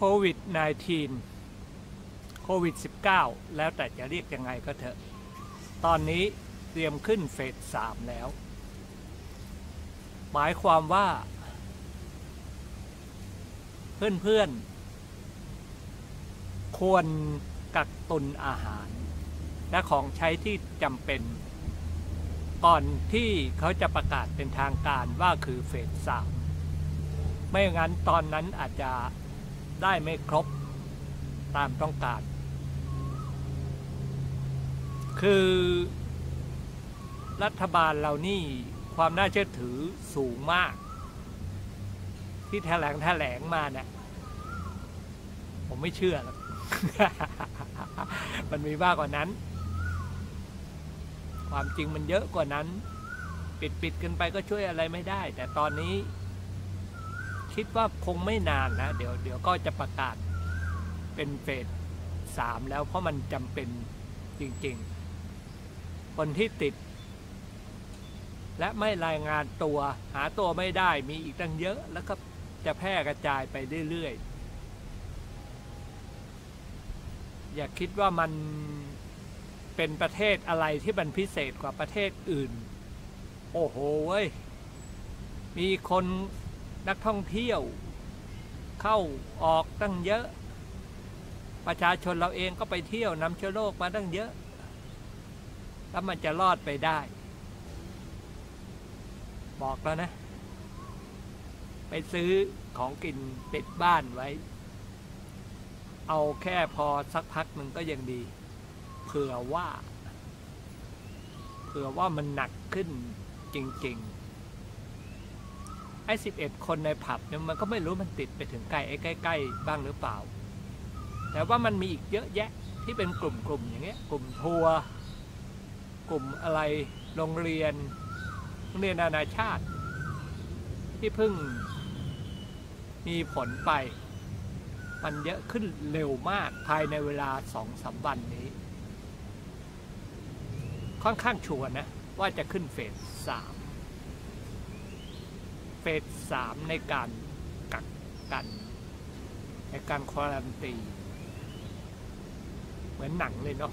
โควิด -19 โควิด -19 แล้วแต่จะเรียกยังไงก็เถอะ ตอนนี้เตรียมขึ้นเฟสสามแล้ว หมายความว่า เพื่อนๆ ควรกักตุนอาหาร และของใช้ที่จำเป็น ก่อนที่เขาจะประกาศเป็นทางการว่าคือเฟสสามไม่งั้นตอนนั้นอาจจะ ได้ไม่ครบตามต้องการ คือรัฐบาลเรานี่ความน่าเชื่อถือสูงมาก ที่แถลงแถลงมาเนี่ยผมไม่เชื่อหรอกมันมีมากกว่านั้น ความจริงมันเยอะกว่านั้น ปิดปิดกันไปก็ช่วยอะไรไม่ได้ แต่ตอนนี้ คิดว่าคงไม่นานนะเดี๋ยวเดี๋ยวก็จะประกาศเป็นเฟสสามแล้วเพราะมันจำเป็นจริงๆ คนที่ติด และไม่รายงานตัวหาตัวไม่ได้มีอีกตั้งเยอะแล้วก็จะแพร่กระจายไปเรื่อยๆ อย่าคิดว่ามันเป็นประเทศอะไรที่มันพิเศษกว่าประเทศอื่น โอ้โหเว้ย มีคน นักท่องเที่ยว เข้าออกตั้งเยอะ ประชาชนเราเองก็ไปเที่ยวนำเชื้อโรคมาตั้งเยอะ แล้วมันจะรอดไปได้ บอกแล้วนะ ไปซื้อของกินติดบ้านไว้ เอาแค่พอสักพักหนึ่งก็ยังดี เผื่อว่า เผื่อว่ามันหนักขึ้นจริง ๆ ไอ้สิบเอ็ดคนในผับเนี่ยมันก็ไม่รู้มันติดไปถึงใกล้ไอ้ใกล้ ๆ บ้างหรือเปล่า แต่ว่ามันมีอีกเยอะแยะที่เป็นกลุ่มๆอย่างเงี้ย กลุ่มทัวร์กลุ่มอะไรโรงเรียนโรงเรียนนานาชาติ ที่เพิ่งมีผลไป มันเยอะขึ้นเร็วมากภายในเวลาสองสามวันนี้ ค่อนข้างชัวร์นะ ว่าจะขึ้นเฟสสาม เฟสสามในการกักกัน ในการควอรันตี เหมือนหนังเลยเนาะ